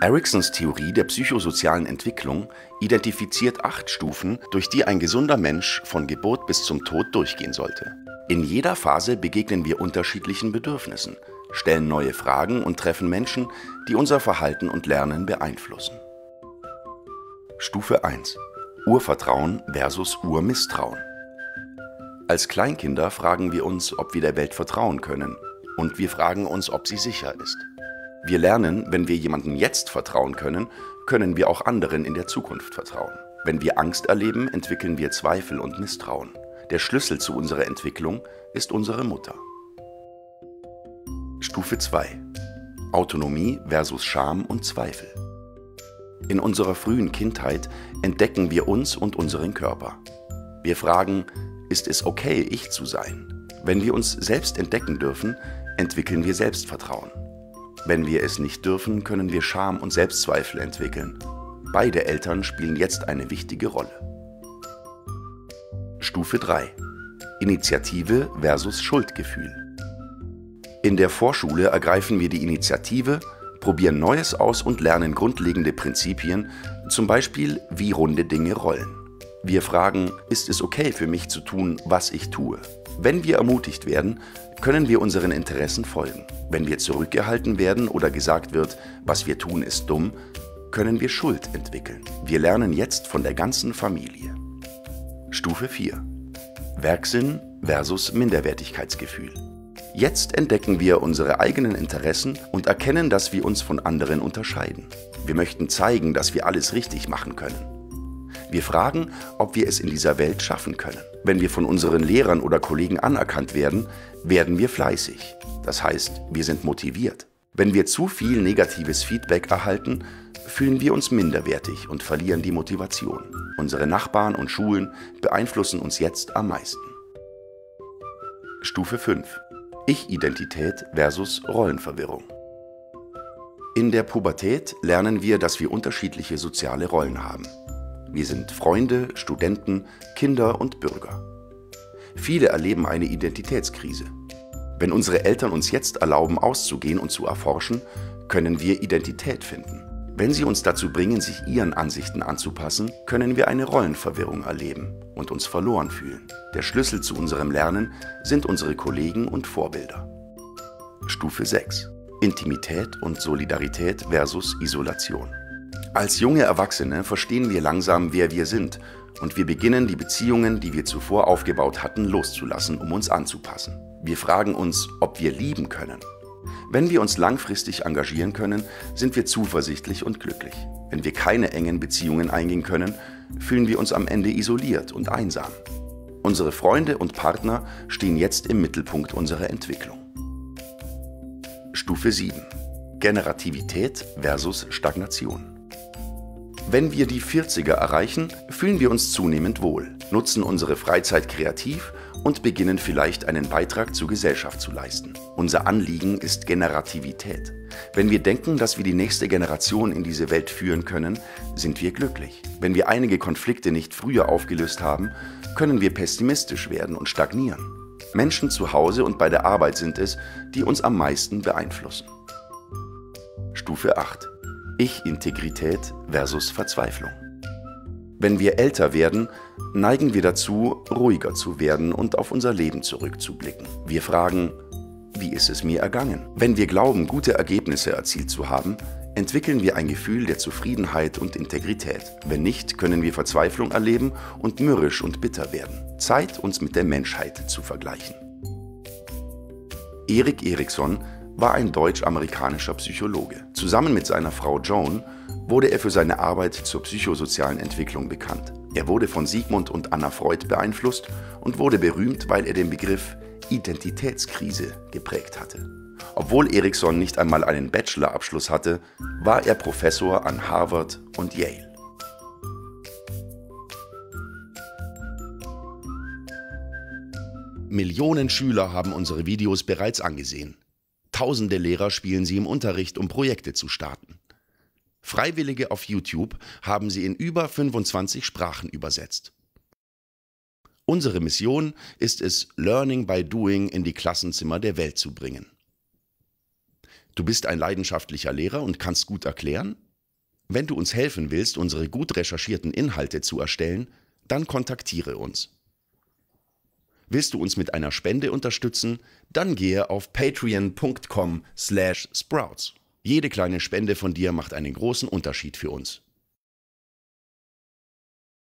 Eriksons Theorie der psychosozialen Entwicklung identifiziert acht Stufen, durch die ein gesunder Mensch von Geburt bis zum Tod durchgehen sollte. In jeder Phase begegnen wir unterschiedlichen Bedürfnissen, stellen neue Fragen und treffen Menschen, die unser Verhalten und Lernen beeinflussen. Stufe 1 Urvertrauen versus Urmisstrauen Als Kleinkinder fragen wir uns, ob wir der Welt vertrauen können, und wir fragen uns, ob sie sicher ist. Wir lernen, wenn wir jemandem jetzt vertrauen können, können wir auch anderen in der Zukunft vertrauen. Wenn wir Angst erleben, entwickeln wir Zweifel und Misstrauen. Der Schlüssel zu unserer Entwicklung ist unsere Mutter. Stufe 2 Autonomie versus Scham und Zweifel. In unserer frühen Kindheit entdecken wir uns und unseren Körper. Wir fragen, ist es okay, ich zu sein? Wenn wir uns selbst entdecken dürfen, entwickeln wir Selbstvertrauen. Wenn wir es nicht dürfen, können wir Scham und Selbstzweifel entwickeln. Beide Eltern spielen jetzt eine wichtige Rolle. Stufe 3. Initiative versus Schuldgefühl. In der Vorschule ergreifen wir die Initiative, probieren Neues aus und lernen grundlegende Prinzipien, zum Beispiel wie runde Dinge rollen. Wir fragen, ist es okay für mich zu tun, was ich tue? Wenn wir ermutigt werden, können wir unseren Interessen folgen. Wenn wir zurückgehalten werden oder gesagt wird, was wir tun ist dumm, können wir Schuld entwickeln. Wir lernen jetzt von der ganzen Familie. Stufe 4. Werksinn versus Minderwertigkeitsgefühl. Jetzt entdecken wir unsere eigenen Interessen und erkennen, dass wir uns von anderen unterscheiden. Wir möchten zeigen, dass wir alles richtig machen können. Wir fragen, ob wir es in dieser Welt schaffen können. Wenn wir von unseren Lehrern oder Kollegen anerkannt werden, werden wir fleißig. Das heißt, wir sind motiviert. Wenn wir zu viel negatives Feedback erhalten, fühlen wir uns minderwertig und verlieren die Motivation. Unsere Nachbarn und Schulen beeinflussen uns jetzt am meisten. Stufe 5. Ich-Identität versus Rollenverwirrung. In der Pubertät lernen wir, dass wir unterschiedliche soziale Rollen haben. Wir sind Freunde, Studenten, Kinder und Bürger. Viele erleben eine Identitätskrise. Wenn unsere Eltern uns jetzt erlauben, auszugehen und zu erforschen, können wir Identität finden. Wenn sie uns dazu bringen, sich ihren Ansichten anzupassen, können wir eine Rollenverwirrung erleben und uns verloren fühlen. Der Schlüssel zu unserem Lernen sind unsere Kollegen und Vorbilder. Stufe 6. Intimität und Solidarität versus Isolation. Als junge Erwachsene verstehen wir langsam, wer wir sind und wir beginnen die Beziehungen, die wir zuvor aufgebaut hatten, loszulassen, um uns anzupassen. Wir fragen uns, ob wir lieben können. Wenn wir uns langfristig engagieren können, sind wir zuversichtlich und glücklich. Wenn wir keine engen Beziehungen eingehen können, fühlen wir uns am Ende isoliert und einsam. Unsere Freunde und Partner stehen jetzt im Mittelpunkt unserer Entwicklung. Stufe 7. Generativität versus Stagnation. Wenn wir die 40er erreichen, fühlen wir uns zunehmend wohl, nutzen unsere Freizeit kreativ und beginnen vielleicht einen Beitrag zur Gesellschaft zu leisten. Unser Anliegen ist Generativität. Wenn wir denken, dass wir die nächste Generation in diese Welt führen können, sind wir glücklich. Wenn wir einige Konflikte nicht früher aufgelöst haben, können wir pessimistisch werden und stagnieren. Menschen zu Hause und bei der Arbeit sind es, die uns am meisten beeinflussen. Stufe 8 ich-Integrität versus Verzweiflung. Wenn wir älter werden, neigen wir dazu, ruhiger zu werden und auf unser Leben zurückzublicken. Wir fragen, wie ist es mir ergangen? Wenn wir glauben, gute Ergebnisse erzielt zu haben, entwickeln wir ein Gefühl der Zufriedenheit und Integrität. Wenn nicht, können wir Verzweiflung erleben und mürrisch und bitter werden. Zeit, uns mit der Menschheit zu vergleichen. Erik Erikson war ein deutsch-amerikanischer Psychologe. Zusammen mit seiner Frau Joan wurde er für seine Arbeit zur psychosozialen Entwicklung bekannt. Er wurde von Sigmund und Anna Freud beeinflusst und wurde berühmt, weil er den Begriff Identitätskrise geprägt hatte. Obwohl Erikson nicht einmal einen Bachelorabschluss hatte, war er Professor an Harvard und Yale. Millionen Schüler haben unsere Videos bereits angesehen. Tausende Lehrer spielen sie im Unterricht, um Projekte zu starten. Freiwillige auf YouTube haben sie in über 25 Sprachen übersetzt. Unsere Mission ist es, Learning by Doing in die Klassenzimmer der Welt zu bringen. Du bist ein leidenschaftlicher Lehrer und kannst gut erklären? Wenn du uns helfen willst, unsere gut recherchierten Inhalte zu erstellen, dann kontaktiere uns. Willst du uns mit einer Spende unterstützen, dann gehe auf patreon.com/sprouts. Jede kleine Spende von dir macht einen großen Unterschied für uns.